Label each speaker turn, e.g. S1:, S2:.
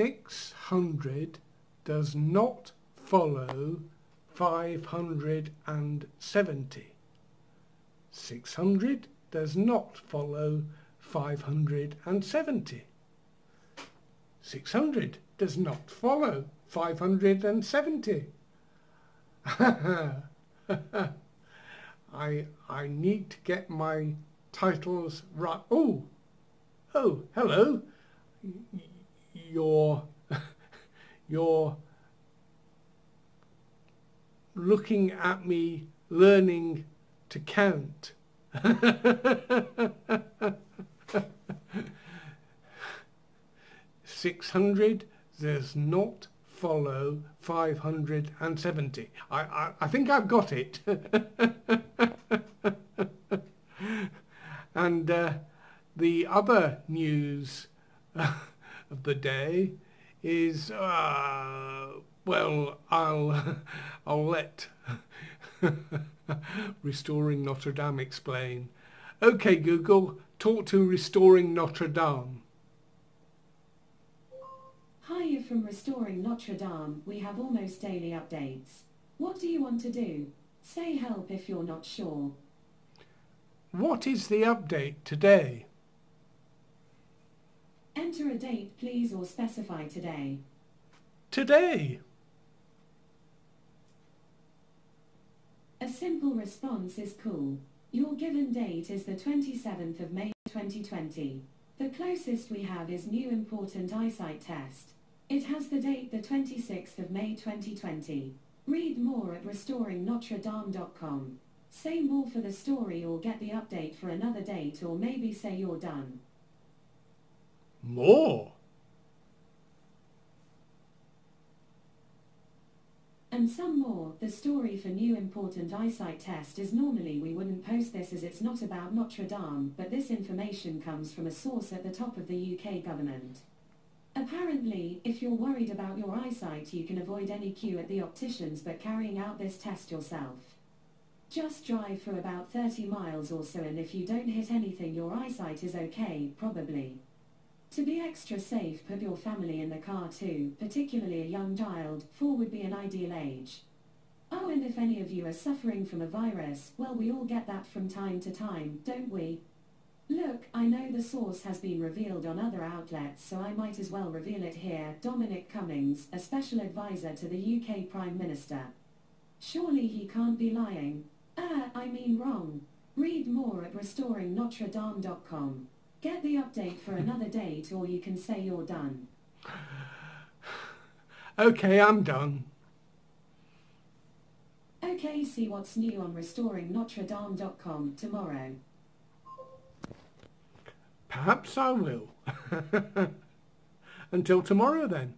S1: 600 does not follow 570. 600 does not follow 570. 600 does not follow 570. I I need to get my titles right. Oh, oh, hello. You're you're looking at me learning to count. Six hundred does not follow five hundred and seventy. I, I, I think I've got it. and uh, the other news of the day is uh, well I'll I'll let Restoring Notre Dame explain. Okay Google, talk to Restoring Notre Dame.
S2: Hiya from Restoring Notre Dame. We have almost daily updates. What do you want to do? Say help if you're not sure.
S1: What is the update today?
S2: A date please or specify today.
S1: Today.
S2: A simple response is cool. Your given date is the 27th of May 2020. The closest we have is new important eyesight test. It has the date the 26th of May 2020. Read more at restoringnotre-dame.com. Say more for the story or get the update for another date or maybe say you're done.
S1: More.
S2: And some more, the story for new important eyesight test is normally we wouldn't post this as it's not about Notre Dame, but this information comes from a source at the top of the UK government. Apparently, if you're worried about your eyesight you can avoid any queue at the opticians but carrying out this test yourself. Just drive for about 30 miles or so and if you don't hit anything your eyesight is okay, probably. To be extra safe put your family in the car too, particularly a young child, four would be an ideal age. Oh and if any of you are suffering from a virus, well we all get that from time to time, don't we? Look, I know the source has been revealed on other outlets so I might as well reveal it here. Dominic Cummings, a special advisor to the UK Prime Minister. Surely he can't be lying. Ah, I mean wrong. Read more at restoringnotre-dame.com. Get the update for another date or you can say you're done.
S1: Okay, I'm done.
S2: Okay, see what's new on restoringnotre-dame.com tomorrow.
S1: Perhaps I will. Until tomorrow then.